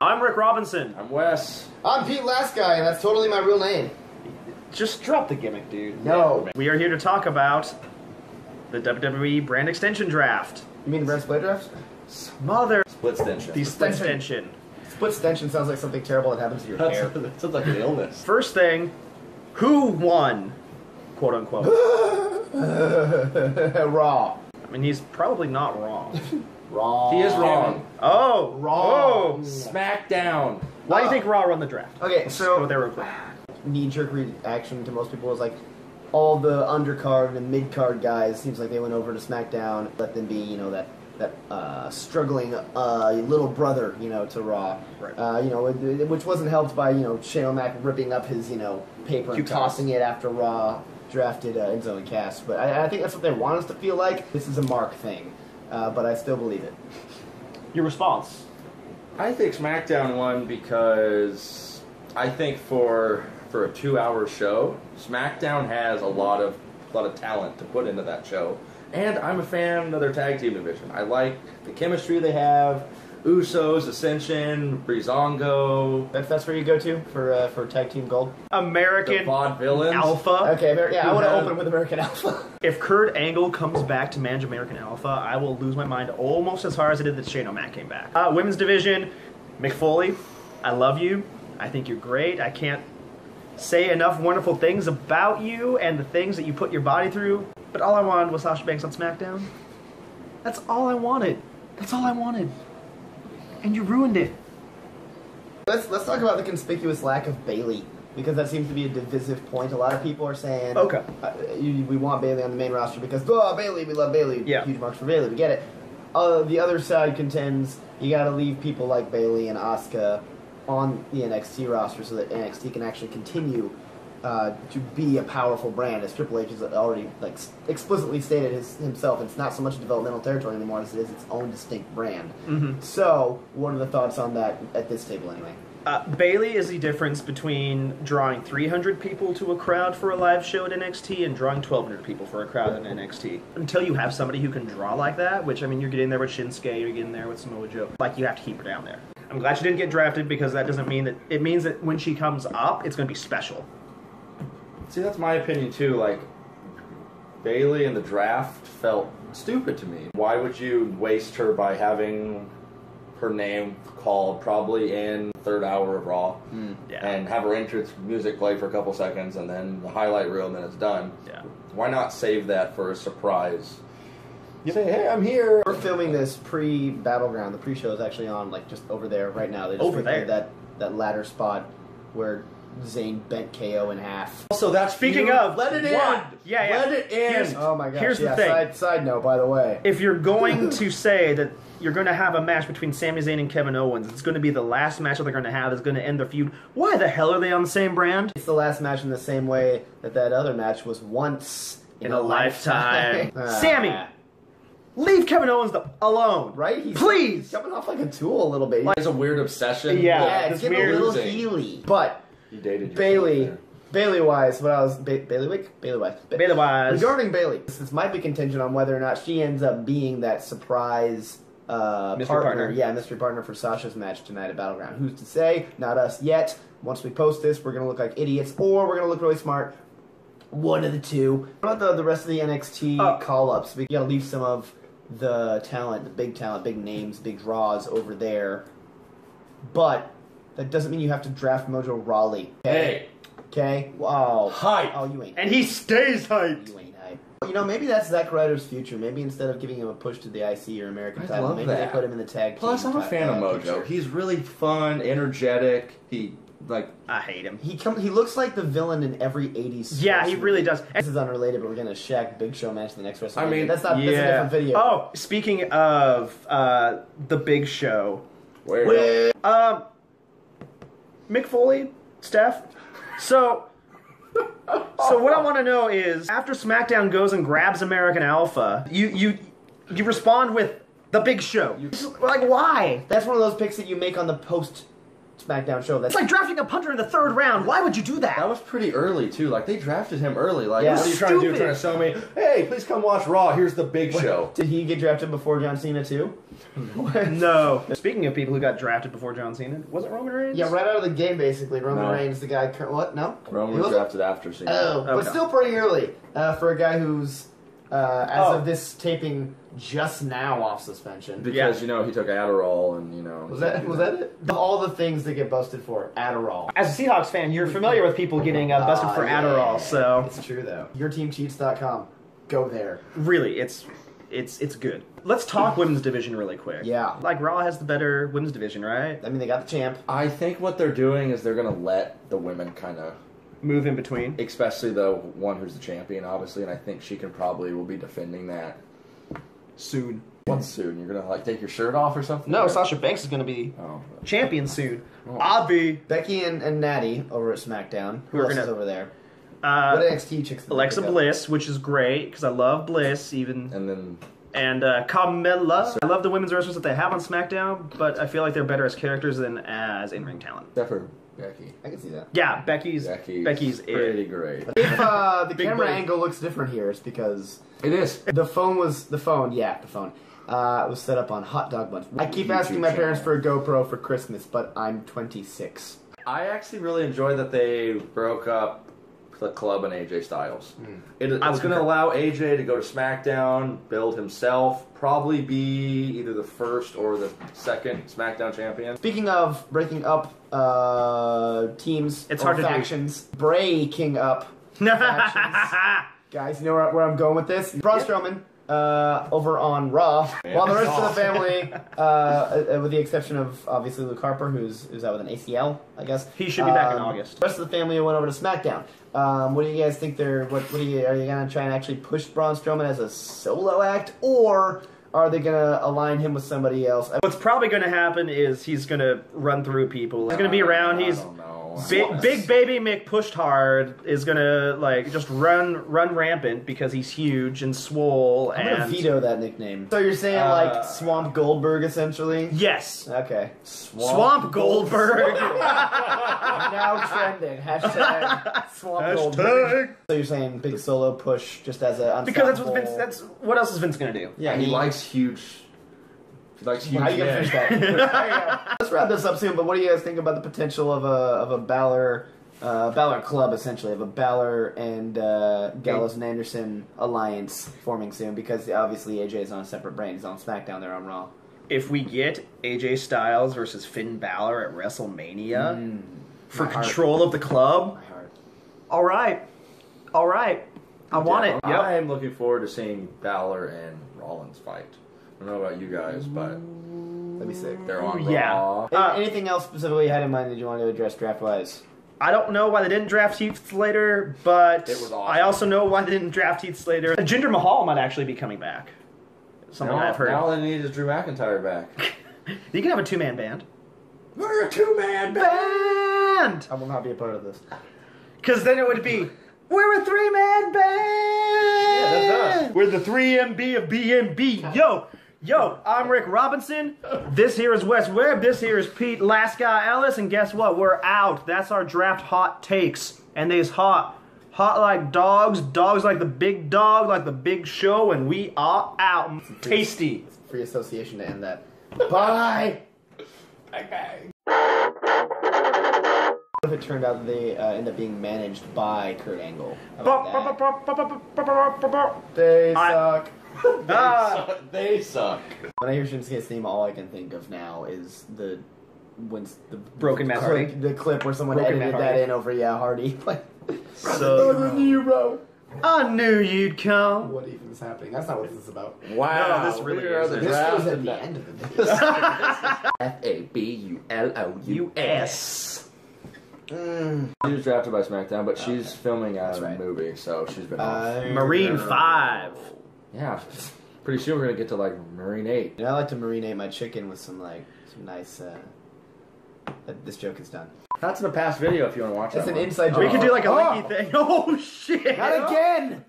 I'm Rick Robinson. I'm Wes. I'm Pete Last Guy, and that's totally my real name. Just drop the gimmick, dude. No. We are here to talk about the WWE brand extension draft. You mean Brand Split Draft? Mother Split extension. the split Extension. extension. Split extension sounds like something terrible that happens to your hair. that sounds like an illness. First thing, who won? Quote unquote. Raw. I mean, he's probably not wrong. wrong. He is wrong. Oh, Wrong. Oh. SmackDown. Why do you think Raw won the draft? Okay, Go so there real quick. knee jerk reaction to most people was like all the undercard and mid card guys seems like they went over to SmackDown, let them be, you know, that that uh, struggling uh, little brother, you know, to Raw. Right. Uh, you know, which wasn't helped by you know Shane O'Mac ripping up his you know paper and Coupons. tossing it after Raw drafted uh, Enzo and Cass. But I, I think that's what they want us to feel like. This is a Mark thing, uh, but I still believe it. Your response. I think SmackDown won because I think for for a two hour show, SmackDown has a lot of a lot of talent to put into that show. And I'm a fan of their tag team division. I like the chemistry they have. Usos, Ascension, Breezango, That's that's where you go to for uh, for tag team gold. the American Vaudevillains. Alpha. Okay, Amer- yeah, I want to open with American Alpha. If Kurt Angle comes back to manage American Alpha, I will lose my mind almost as hard as I did that Shane O'Mac came back. Uh, women's division, Mick Foley, I love you. I think you're great. I can't say enough wonderful things about you and the things that you put your body through. But all I wanted was Sasha Banks on SmackDown. That's all I wanted. That's all I wanted. And you ruined it. Let's let's talk about the conspicuous lack of Bayley because that seems to be a divisive point. A lot of people are saying, Okay. uh, you, we want Bayley on the main roster because oh Bayley, we love Bayley. Yeah. huge marks for Bayley. We get it. Uh, the other side contends you got to leave people like Bayley and Asuka on the NXT roster so that NXT can actually continue uh, to be a powerful brand, as Triple H has already like explicitly stated his, himself. It's not so much developmental territory anymore as it is its own distinct brand. Mm-hmm. So, what are the thoughts on that at this table, anyway? Uh, Bayley is the difference between drawing 300 people to a crowd for a live show at NXT and drawing 1,200 people for a crowd at NXT. Until you have somebody who can draw like that, which I mean, you're getting there with Shinsuke, you're getting there with Samoa Joe. Like you have to keep her down there. I'm glad she didn't get drafted because that doesn't mean that it means that when she comes up, it's going to be special. See, that's my opinion too. Like Bayley in the draft felt stupid to me. Why would you waste her by having her name called probably in third hour of Raw hmm. Yeah. and have her entrance music play for a couple seconds and then the highlight reel and then it's done? Yeah. Why not save that for a surprise? You say, "Hey, I'm here." We're filming this pre Battleground. The pre show is actually on, like, just over there right now. They just Over there? That, that ladder spot where Zayn bent KO in half. Also, that's Speaking feud. of, let it in. Yeah, yeah. Let it in. Here's- Oh my gosh. Here's the thing. Side, side note, by the way. If you're going to say that you're going to have a match between Sami Zayn and Kevin Owens, it's going to be the last match that they're going to have, it's going to end their feud. Why the hell are they on the same brand? It's the last match in the same way that that other match was once In a lifetime. Ah. Sami! Leave Kevin Owens the- alone. Right? He's, Please! He's coming off like a tool a little bit. It's a weird obsession. Yeah. yeah, it's it's getting weird. a little Losing. heely. But You dated yourself Bailey. Bayley wise, what I was ba- Bailey Wick, Bayley wise, Ba- Bayley Wise. Regarding Bayley, this, this might be contingent on whether or not she ends up being that surprise uh, Mystery partner. Yeah, mystery partner for Sasha's match tonight at Battleground. Who's to say? Not us yet. Once we post this, we're gonna look like idiots, or we're gonna look really smart. One of the two. What about the, the rest of the NXT Uh, call ups? We gotta leave some of the talent, the big talent, big names, big draws over there. But that doesn't mean you have to draft Mojo Rawley. Hey, Okay? Wow. Hype. Oh, you ain't. And he stays hyped. You ain't hype. You know, maybe that's Zack Ryder's future. Maybe instead of giving him a push to the IC or American I title, love maybe that. they put him in the tag team. Plus, I'm a fan of Mojo. picture. He's really fun, energetic. He like I hate him. He come, He looks like the villain in every '80s. Yeah, sports he really movie. does. This is unrelated, but we're gonna Shaq Big Show match the next WrestleMania. I mean, that's not. That's a different video. Oh, speaking of uh, the big show, where Wait. um, Mick Foley, Steph. So, so what I want to know is after SmackDown goes and grabs American Alpha, you you you respond with the big show. like why? That's one of those picks that you make on the post SmackDown show. That's It's like drafting a punter in the third round. Why would you do that? That was pretty early too. Like they drafted him early. Like Yeah. what are you trying to do? Stupid. Trying to show me, hey, please come watch Raw. Here's the big show. Did he get drafted before John Cena too? no. Speaking of people who got drafted before John Cena, was it Roman Reigns? Yeah, right out of the game, basically. Roman No. Reigns, the guy. cur- What? No. Roman He was wasn't? drafted after Cena. Oh, but Okay. still pretty early uh, for a guy who's, uh, as Oh. of this taping, just now off suspension. Because Yeah. you know he took Adderall and you know Was that was that it? All the things that get busted for, Adderall. As a Seahawks fan, you're familiar with people getting uh, busted Ah, for yeah. Adderall, so It's true though. YourTeamCheats.com. Go there. really, it's it's it's good. Let's talk women's division really quick. Yeah. Like Raw has the better women's division, right? I mean, they got the champ. I think what they're doing is they're gonna let the women kind of, Move in between. especially the one who's the champion, obviously, and I think she can probably will be defending that. Soon. What soon? You're gonna like take your shirt off or something? No, Or- Sasha Banks is going to be Oh, champion soon. Oh. Obby. Becky and, and Natty over at SmackDown. Who Who are else is gonna- over there? Uh, what NXT chicks? Alexa? Bliss, which is great because I love Bliss, even and then and uh, Carmella. I love the women's wrestlers that they have on SmackDown, but I feel like they're better as characters than as in-ring talent. except for Becky. I can see that. Yeah, Becky's Becky's, Becky's pretty it. great. If uh, the Big camera break. angle looks different here, it's because It is. the phone was the phone. Yeah, the phone. Uh, was set up on hot dog buns. I keep YouTube asking my parents for a GoPro for Christmas, but I'm 26. I actually really enjoy that they broke up the club and AJ Styles. It, I it's going to allow AJ to go to SmackDown, build himself, probably be either the first or the second SmackDown champion. Speaking of breaking up uh, teams, It's or hard to do. Breaking up factions. Guys, you know where, where I'm going with this? Braun Strowman uh, over on Raw, while the rest of the family, uh, uh, with the exception of obviously Luke Harper, who's who's out with an ACL, I guess. He should be back in Um, August. The rest of the family went over to SmackDown. Um, what do you guys think? They're what? What do you? Are you gonna try and actually push Braun Strowman as a solo act, or are they gonna align him with somebody else? What's probably going to happen is he's going to run through people. He's going to be around. I He's don't know. Big, big baby Mick pushed hard is going to like just run run rampant because he's huge and swole I'm gonna and veto that nickname. So you're saying Uh, like Swamp Goldberg, essentially? yes, Okay. Swamp, Goldberg. now trending. Hashtag Swamp Goldberg. So you're saying big solo push just as a Because that's what unstoppable- Vince. That's what else is Vince going to do? yeah. he. He likes huge. How are you gonna finish that? There you go. Let's wrap this up soon. But what do you guys think about the potential of a of a Balor, uh, Balor club essentially of a Balor and uh, Gallows and Anderson alliance forming soon? Because obviously AJ is on a separate brand. He's on SmackDown. They're on Raw. If we get AJ Styles versus Finn Balor at WrestleMania Mm, for my heart. control of the club, all right, all right, I want Yeah, it. Yep. I'm looking forward to seeing Balor and Rollins fight. I don't know about you guys, but That'd be sick. they're on Yeah. Raw. Uh, Anything else specifically you had in mind that you wanted to address draft wise? I don't know why they didn't draft Heath Slater, but It was awesome. I also know why they didn't draft Heath Slater. Jinder Mahal might actually be coming back. Something now, I've heard. Now they need is Drew McIntyre back. you can have a two man band. We're a two man Band! I will not be a part of this. Because then it would be, we're a three man band! Yeah, that's us. We're the 3MB of BMB. Yo, yo, I'm Rick Robinson. This here is Wes Webb. This here is Pete Last Guy Ellis. And guess what? We're out. That's our draft hot takes. And they's hot. Hot like dogs, dogs like the big dog, like the big show, and we are out. Tasty. Free association to end that. Bye. What if it turned out they uh, end up being managed by Kurt Angle? How about that? They I- suck. Ah. they suck. When I hear Shinsuke's name, all I can think of now is the when the Broken Matt clip, Hardy? the clip where someone Broken edited that in over yeah Hardy. Like, So, you, bro. I knew you'd come. What even is happening? That's not what this is about. Wow, No, this really we is. This was at the the- end of the F A B U L O U S. U.S. mm. She was drafted by SmackDown, but she's Okay. filming That's a right. movie, so she's been off. I Marine know. 5. Yeah, pretty soon we're gonna get to like Marine Eight. I like to marinate my chicken with some like some nice. Uh, uh, this joke is done. That's in a past video if you want to watch it. It's that an one. inside joke. We could do like a Oh. linky thing. Oh, shit. Not again.